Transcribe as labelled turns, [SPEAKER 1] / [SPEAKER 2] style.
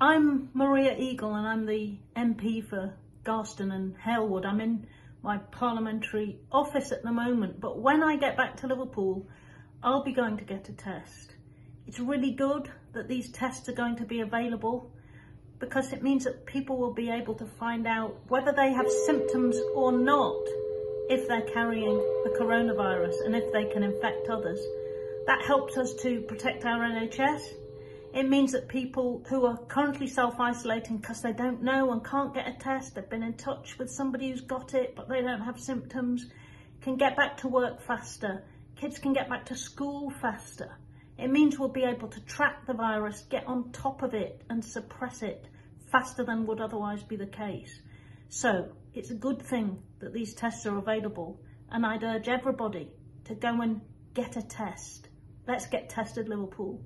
[SPEAKER 1] I'm Maria Eagle and I'm the MP for Garston and Halewood. I'm in my parliamentary office at the moment, but when I get back to Liverpool, I'll be going to get a test. It's really good that these tests are going to be available because it means that people will be able to find out whether they have symptoms or not if they're carrying the coronavirus and if they can infect others. That helps us to protect our NHS it means that people who are currently self-isolating because they don't know and can't get a test, they've been in touch with somebody who's got it but they don't have symptoms, can get back to work faster. Kids can get back to school faster. It means we'll be able to track the virus, get on top of it and suppress it faster than would otherwise be the case. So it's a good thing that these tests are available and I'd urge everybody to go and get a test. Let's get tested Liverpool.